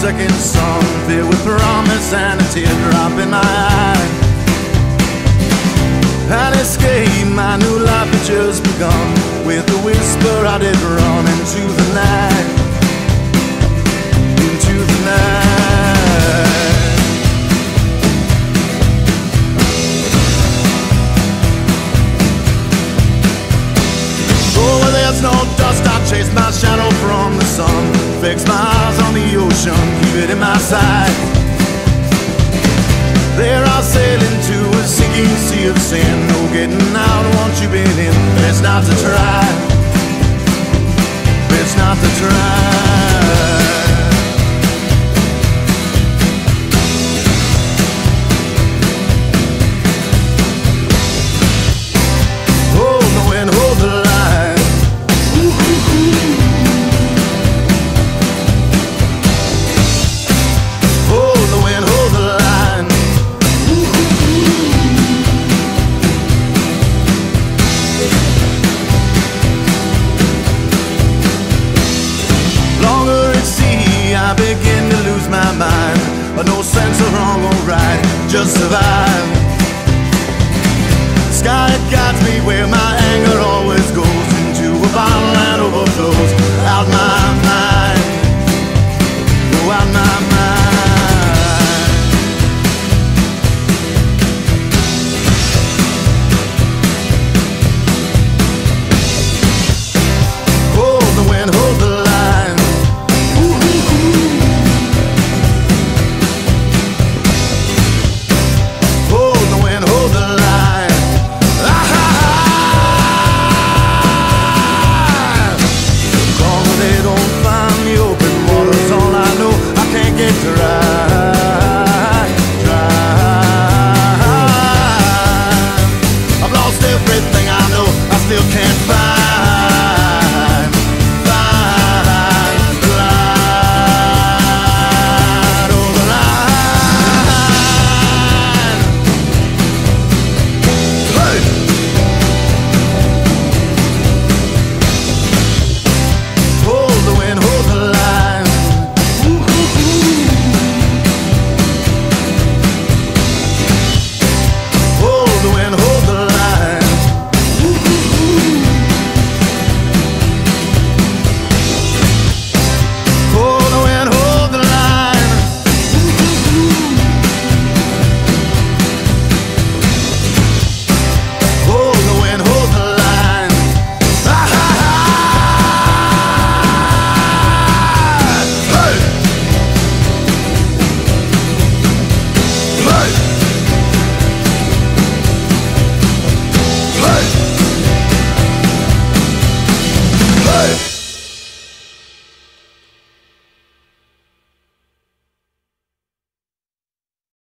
second song filled with promise and a teardrop in my eye. An escape, my new life had just begun. With a whisper, I did run into the night. Into the night. Oh, there's no dust, I chase my shadow begin to lose my mind. No sense of wrong or right, just survive.